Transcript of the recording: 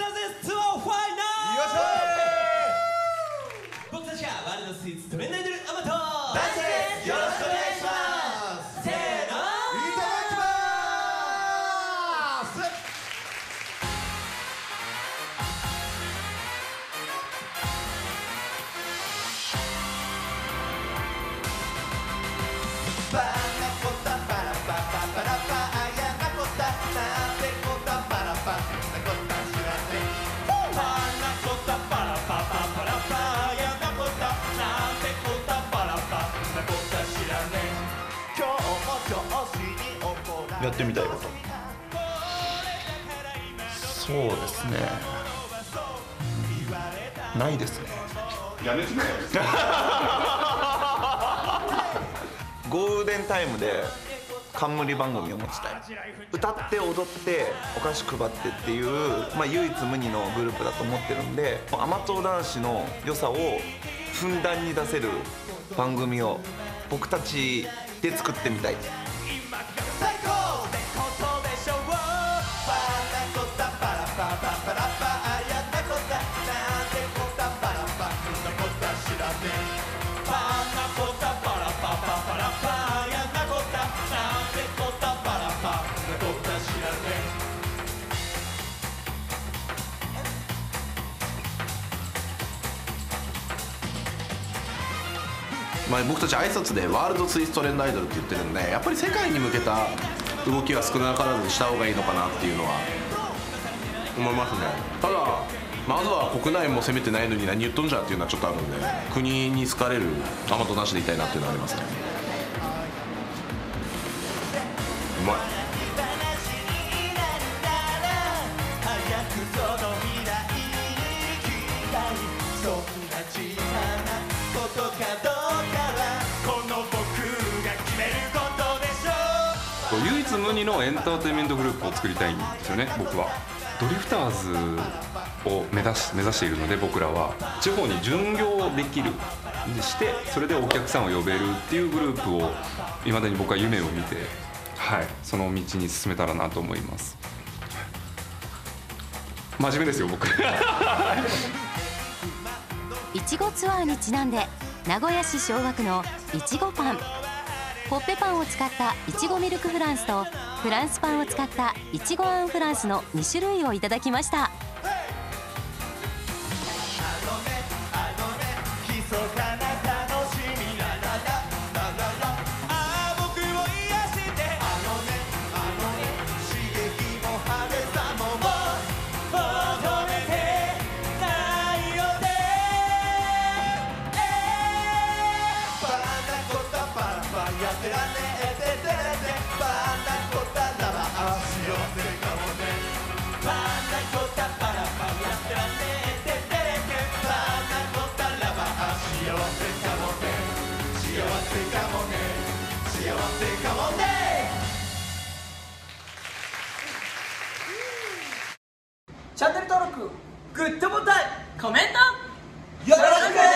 だぜツやってみたいこと。そうですね。うん。ないですね。やめてくれゴールデンタイムで冠番組を持ちたい。歌って踊ってお菓子配ってっていう、まあ、唯一無二のグループだと思ってるんで甘党男子の良さをふんだんに出せる番組を僕たちで作ってみたい。まあ、僕たち挨拶でワールドツイストレンドアイドルって言ってるんでやっぱり世界に向けた動きは少なからずした方がいいのかなっていうのは思いますね。ただまずは国内も攻めてないのに何言っとんじゃっていうのはちょっとあるんで国に好かれるアマトなしでいたいなっていうのはありますね。うまい。話になるなら早くそ唯一無二のエンターテインメントグループを作りたいんですよね僕は。ドリフターズを目指し目指しているので僕らは。地方に巡業できるしてそれでお客さんを呼べるっていうグループをいまだに僕は夢を見てはいその道に進めたらなと思います。真面目ですよ僕。いちごツアーにちなんで名古屋市昭和区のいちごパン。コッペパンを使ったいちごミルクフランスとフランスパンを使ったいちごあんフランスの2種類をいただきました。チャンネル登録グッドボタンコメントよろしく